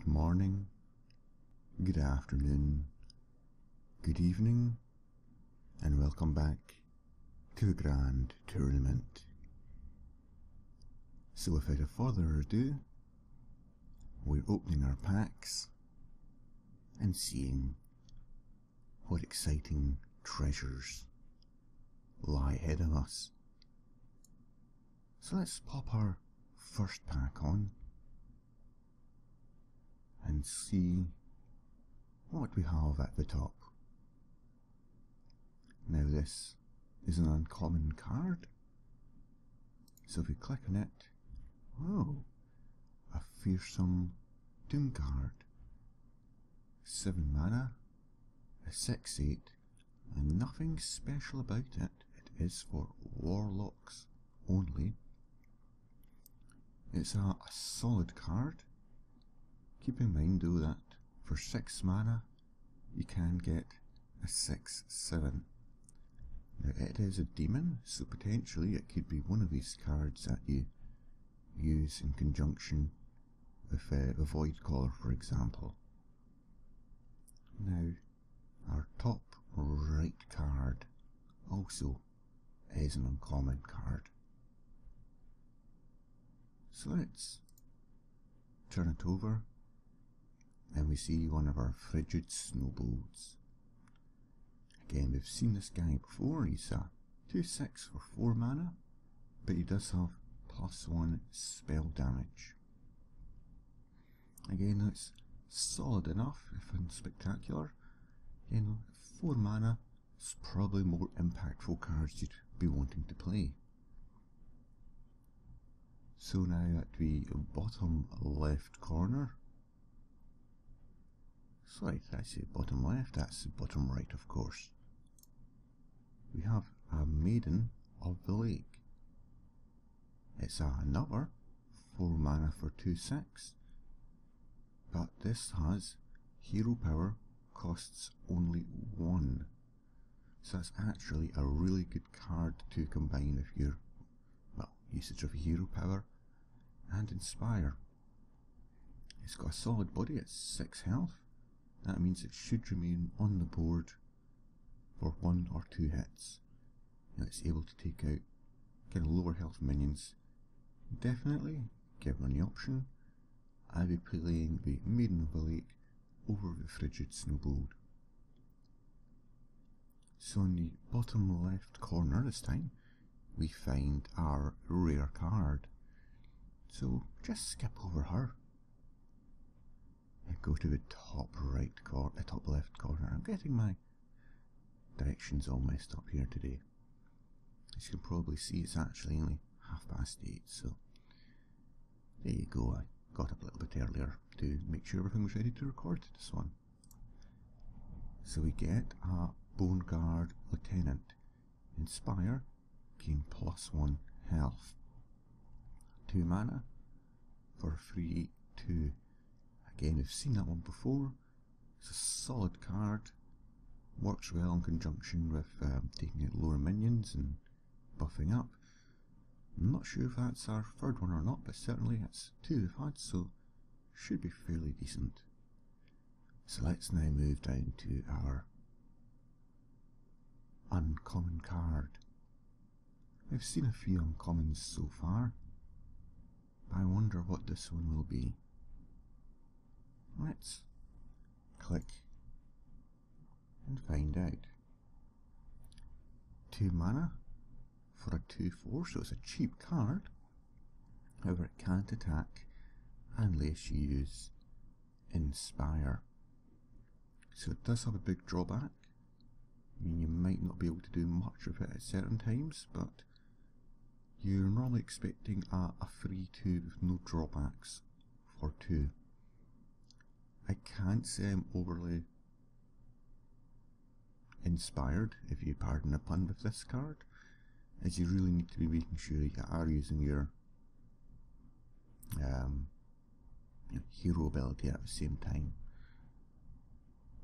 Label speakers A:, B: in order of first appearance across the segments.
A: Good morning, good afternoon, good evening, and welcome back to the Grand Tournament. So without a further ado, we're opening our packs and seeing what exciting treasures lie ahead of us. So let's pop our first pack on and see what we have at the top. Now this is an uncommon card. So if we click on it, oh, a fearsome Doom card. 7 mana, a 6-8, and nothing special about it. It is for Warlocks only. It's a, a solid card. Keep in mind though that for 6 mana you can get a 6-7. Now it is a demon, so potentially it could be one of these cards that you use in conjunction with uh, the Void Caller for example. Now our top right card also is an uncommon card. So let's turn it over and we see one of our Frigid Snobolds. Again, we've seen this guy before, he's a 2-6 for 4 mana, but he does have plus 1 spell damage. Again, that's solid enough, if unspectacular. You know, 4 mana is probably more impactful cards you'd be wanting to play. So now at the bottom left corner, sorry I say bottom left, that's bottom right of course, we have a Maiden of the Lake. It's another 4 mana for 2-6, but this has hero power costs only 1. So that's actually a really good card to combine with your, well, usage of hero power and inspire. It's got a solid body at 6 health. That means it should remain on the board for one or two hits. Now it's able to take out kind of lower health minions. Definitely, given the option, I will be playing the Maiden of the Lake over the Frigid Snobold. So in the bottom left corner this time, we find our rare card. So just skip over her go to the top right corner, the top left corner. I'm getting my directions all messed up here today. As you can probably see, it's actually only half past eight, so there you go. I got up a little bit earlier to make sure everything was ready to record this one. So we get a Boneguard Lieutenant. Inspire, gain plus one health. Two mana for free two. Again, we've seen that one before. It's a solid card. Works well in conjunction with um, taking out lower minions and buffing up. I'm not sure if that's our third one or not, but certainly it's two we've had, so should be fairly decent. So let's now move down to our uncommon card. I've seen a few uncommons so far, I wonder what this one will be. Let's click and find out. 2 mana for a 2-4, so it's a cheap card. However, it can't attack unless you use Inspire. So it does have a big drawback. I mean, you might not be able to do much of it at certain times, but you're normally expecting a, a free 2 with no drawbacks for 2. I can't say I'm overly inspired, if you pardon the pun with this card, as you really need to be making sure you are using your um, hero ability at the same time.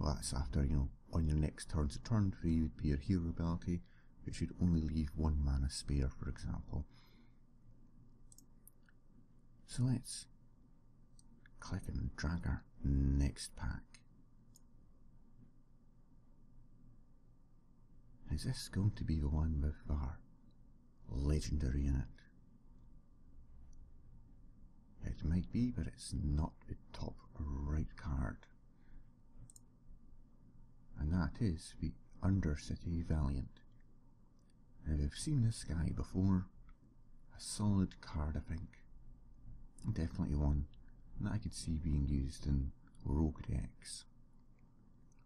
A: Well, that's after, you know, on your next turn. So turn 3 would be your hero ability, which should only leave one mana spare, for example. So let's click and drag our next pack. Is this going to be the one with our legendary in it? It might be, but it's not the top right card. And that is the Undercity Valiant. Now we've seen this guy before. A solid card, I think. Definitely one that I could see being used in Rogue decks.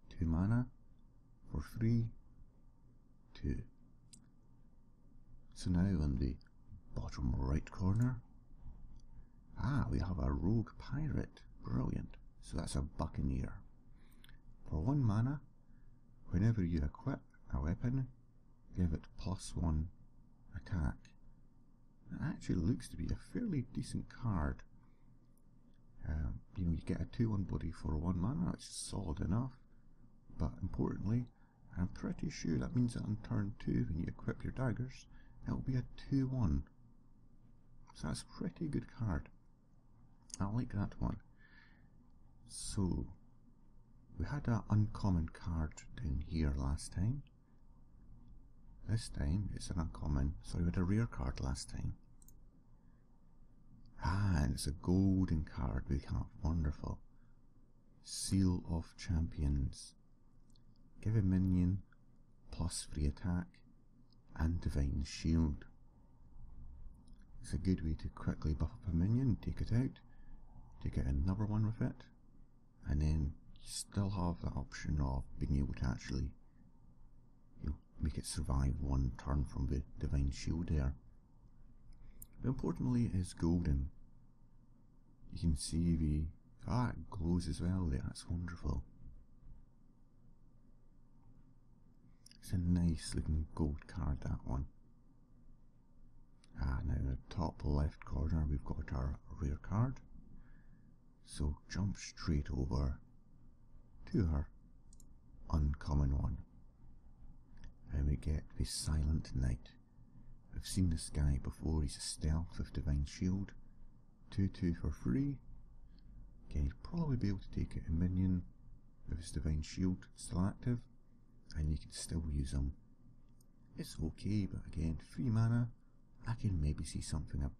A: Two mana for three, two. So now in the bottom right corner, ah, we have a Rogue Pirate. Brilliant. So that's a Buccaneer. For one mana, whenever you equip a weapon, give it plus one attack. It actually looks to be a fairly decent card. Um, you know, you get a 2-1 body for a 1 mana, is solid enough. But importantly, I'm pretty sure that means that on turn 2, when you equip your daggers, it'll be a 2-1. So that's a pretty good card. I like that one. So, we had an uncommon card down here last time. This time it's an uncommon, sorry we had a rare card last time. Ah, and it's a golden card we have, wonderful. Seal of Champions. Give a minion plus free attack and Divine Shield. It's a good way to quickly buff up a minion, take it out, take out another one with it, and then still have the option of being able to actually you know, make it survive one turn from the Divine Shield there. Importantly it is golden. You can see the ah glows as well there, that's wonderful. It's a nice looking gold card that one. Ah now in the top left corner we've got our rare card. So jump straight over to her uncommon one. And we get the Silent Knight. I've seen this guy before, he's a stealth with Divine Shield. 2-2 for free. Again, he'd probably be able to take out a minion with his Divine Shield still active, and you can still use him. It's okay, but again, free mana, I can maybe see something a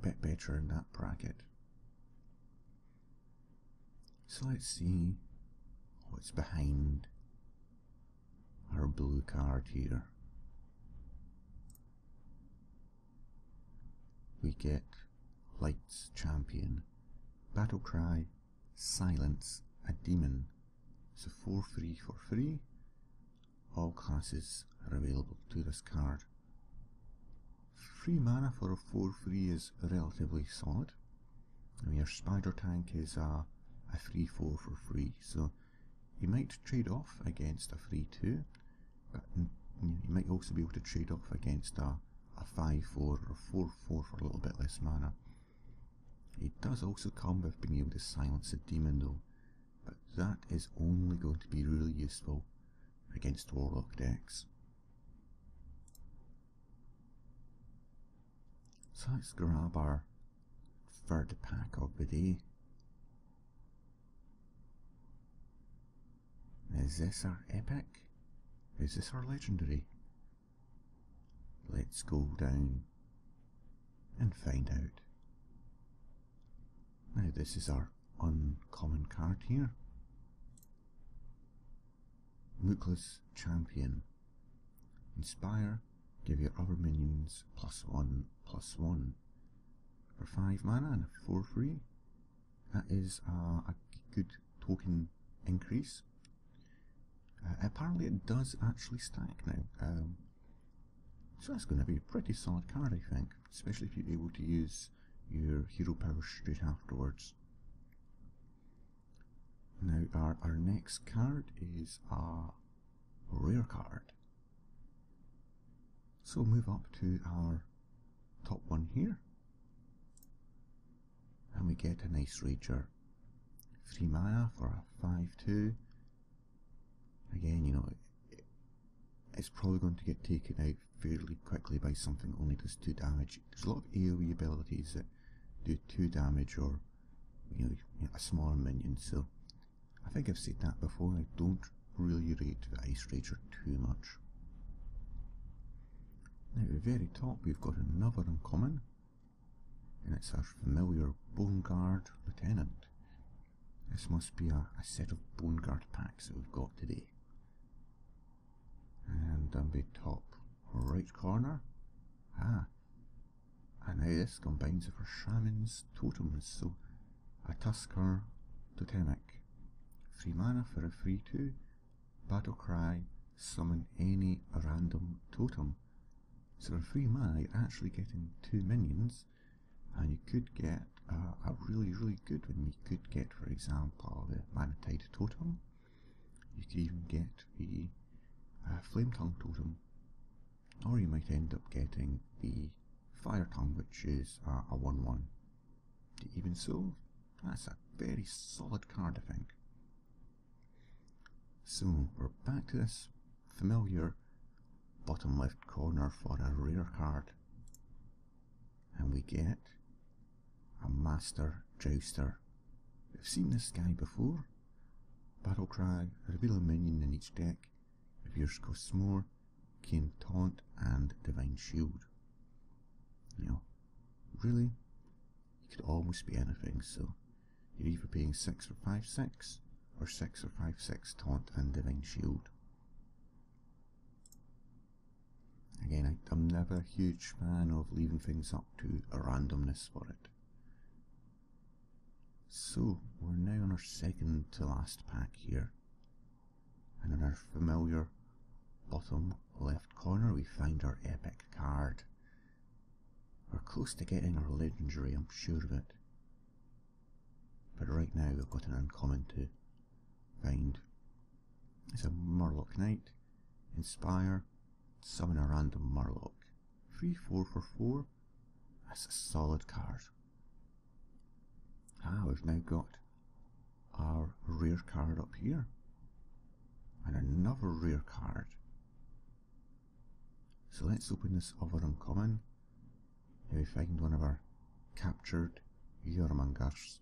A: bit better in that bracket. So let's see what's behind our blue card here. We get Lights Champion, Battle Cry, Silence, a Demon. So 4 free for free. All classes are available to this card. Free mana for a 4-3 is relatively solid. Your Spider Tank is a, a 3 4 for free, so you might trade off against a 3-2, but you might also be able to trade off against a, a 5 4 or 4 4 for a little bit less mana. It does also come with being able to silence a demon though, but that is only going to be really useful against Warlock decks. So let's grab our third pack of the day. Is this our epic? Is this our legendary? Let's go down and find out. Now this is our uncommon card here. Mukla's Champion. Inspire, give your other minions plus one, plus one. For five mana and a four free. That is uh, a good token increase. Uh, apparently it does actually stack now. Um, so that's going to be a pretty solid card I think, especially if you're able to use your hero power straight afterwards. Now our, our next card is a rare card. So move up to our top one here. And we get an Ice Rager. 3 mana for a 5-2. Again, you know, it, it's probably going to get taken out fairly quickly by something only does 2 damage. There's a lot of AoE abilities that do 2 damage or you know, a smaller minion. So I think I've said that before. I don't really rate the Ice Rager too much. Now at the very top we've got another uncommon, and it's our familiar Boneguard Lieutenant. This must be a, a set of Bone Guard packs that we've got today. And on the top right corner, ah, and now this combines with our Shaman's Totems, so a Tuskarr Totemic. 3 mana for a free 2, Battle Cry, summon any random totem. So for 3 mana you're actually getting 2 minions, and you could get a really really good one. You could get for example the Mana Tide Totem, you could even get the uh, Flametongue Totem, or you might end up getting the Fire Tongue which is uh, a 1-1. Even so, that's a very solid card I think. So we're back to this familiar bottom left corner for a rare card. And we get a Master Jouster. We've seen this guy before. Battle Cry, reveal a minion in each deck. If yours costs more, gain Taunt and Divine Shield. You know, really, you could almost be anything, so you're either paying 6 for 5 6 or 6 or 5 6 Taunt and Divine Shield. Again, I, am never a huge fan of leaving things up to a randomness for it. So, we're now on our second to last pack here. And in our familiar bottom left corner we find our epic card. We're close to getting our legendary, I'm sure of it. But right now we've got an uncommon to find. It's a Murloc Knight. Inspire. Summon a random Murloc. 3 4 for 4. That's a solid card. Ah, we've now got our rare card up here. And another rare card. So let's open this other uncommon. Here we find one of our captured Jormungars.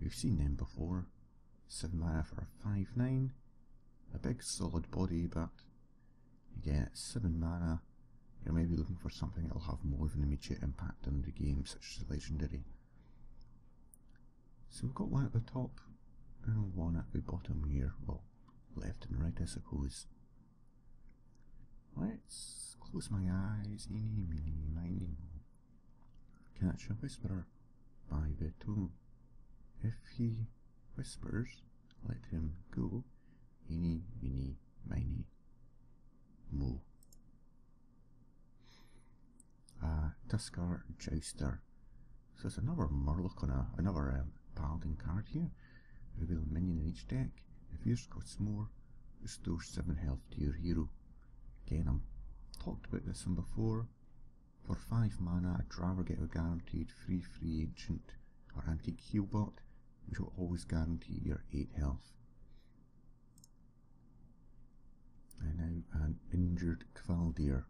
A: We've seen them before. 7 mana for a 5-9. A big solid body, but again it's 7 mana. You're maybe looking for something that'll have more of an immediate impact on the game, such as a Legendary. So we've got one at the top and one at the bottom here. Well, left and right I suppose. Close my eyes, eeny, meeny, miny, Catch a whisperer by the toe. If he whispers, let him go. Eeny, meeny, miny, mo. Uh, Tuskarr Jouster. So it's another Murloc on a, another um, paladin card here. Reveal a minion in each deck. If yours costs more, restore 7 health to your hero. Again, I've talked about this one before. For 5 mana, I'd rather get a guaranteed free free ancient or antique healbot, which will always guarantee your 8 health. And now an injured Kvaldir.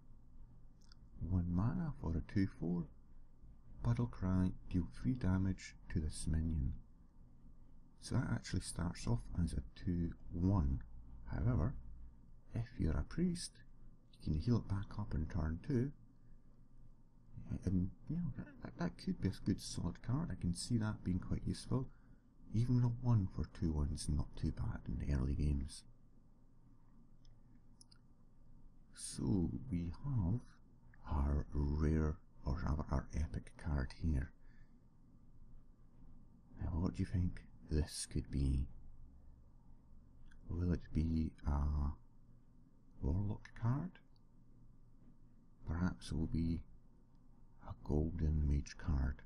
A: 1 mana for a 2-4. Battle Cry, deal 3 damage to this minion. So that actually starts off as a 2-1. However, if you're a priest, you can heal it back up in turn 2. And, you know, that, that could be a good solid card. I can see that being quite useful. Even a 1 for 2 1 is not too bad in the early games. So we have our rare or rather our epic card here. Now what do you think this could be? Will it be a warlock card? Perhaps it will be a golden mage card.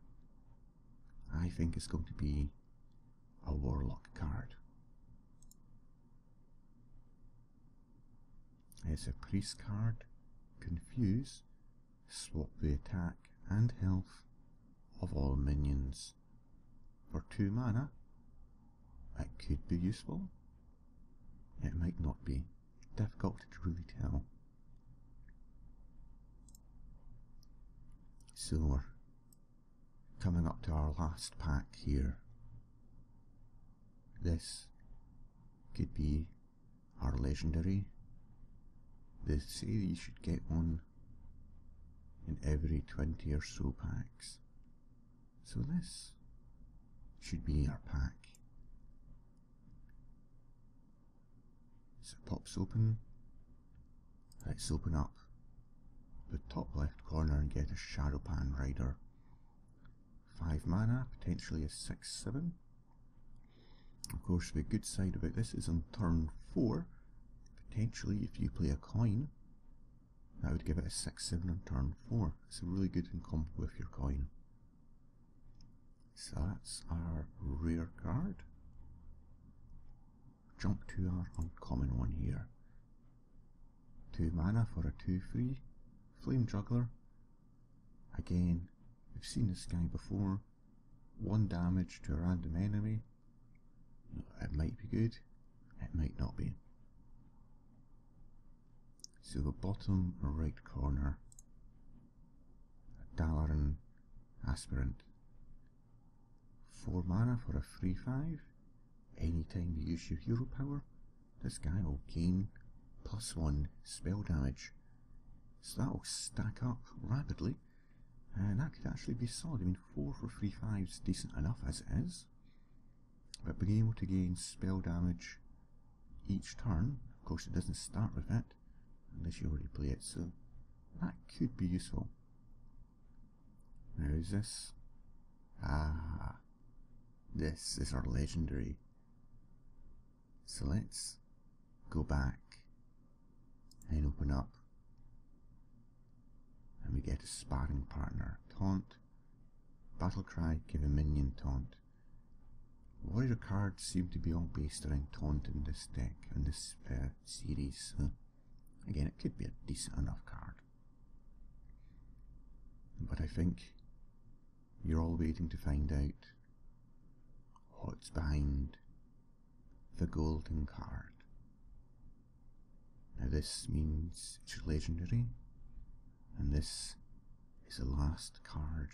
A: I think it's going to be a warlock card. It's a priest card. Confuse. Swap the attack and health of all minions. For 2 mana, that could be useful. It might not be. Difficult to really tell. So we're coming up to our last pack here this could be our legendary. They say you should get one in every 20 or so packs. So this should be our pack. So it pops open. Let's open up the top left corner and get a Shado-Pan Rider. 5 mana, potentially a 6-7. Of course, the good side about this is on turn 4, potentially if you play a coin, that would give it a 6-7 on turn 4. It's a really good in combo with your coin. So that's our rare card. Jump to our uncommon one here. 2 mana for a 2-3. Flame Juggler. Again, we've seen this guy before. 1 damage to a random enemy. It might be good, it might not be. So the bottom right corner, a Dalaran Aspirant. 4 mana for a 3-5. Anytime you use your hero power, this guy will gain plus 1 spell damage. So that will stack up rapidly, and that could actually be solid. I mean, 4 for 3-5 is decent enough as it is. But being able to gain spell damage each turn, of course it doesn't start with it, unless you already play it, so that could be useful. Now is this? Ah, this is our legendary. So let's go back and open up and we get a sparring partner. Taunt, battle cry, give a minion taunt. Warrior cards seem to be all based around taunt in this deck, in this uh, series. So again, it could be a decent enough card. But I think you're all waiting to find out what's behind the golden card. Now this means it's legendary, and this is the last card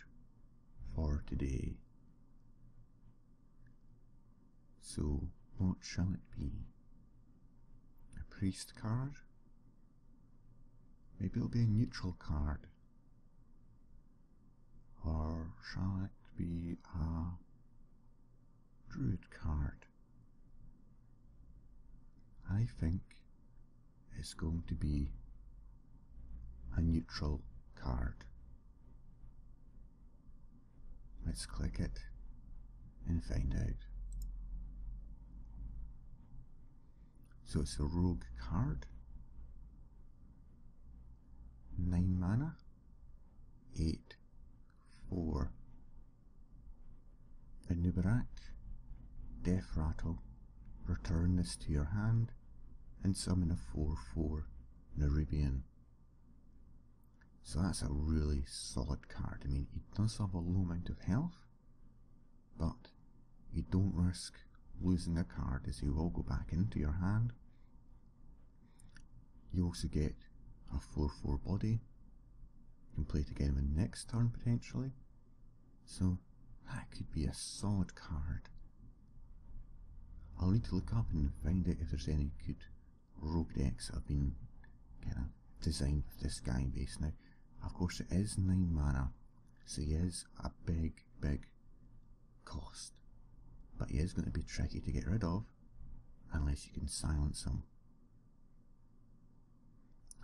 A: for today. So, what shall it be? A priest card? Maybe it'll be a neutral card. Or shall it be a druid card? I think it's going to be a neutral card. Let's click it and find out. So it's a rogue card. 9 mana. 8, 4. Anub'arak. Death Rattle. Return this to your hand and summon a 4-4 Nerubian. So that's a really solid card. I mean, he does have a low amount of health, but you don't risk losing a card as he will go back into your hand. You also get a 4-4 body. You can play it again the next turn potentially. So that could be a solid card. I'll need to look up and find out if there's any good rogue decks that have been kind of designed with this guy in base. Now, of course, it is 9 mana, so he is a big, big cost. But he is going to be tricky to get rid of, unless you can silence him.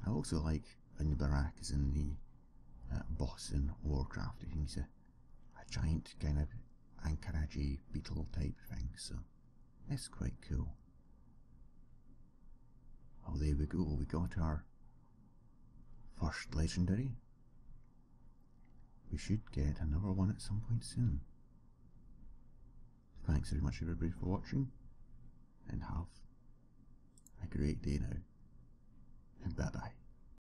A: I also like when Anub'arak is in the uh, boss in Warcraft. He's a, a giant kind of Ahn'Qiraj beetle type thing, so it's quite cool. Oh, there we go. We got our first legendary. We should get another one at some point soon. Thanks very much everybody for watching and have a great day now. And bye bye.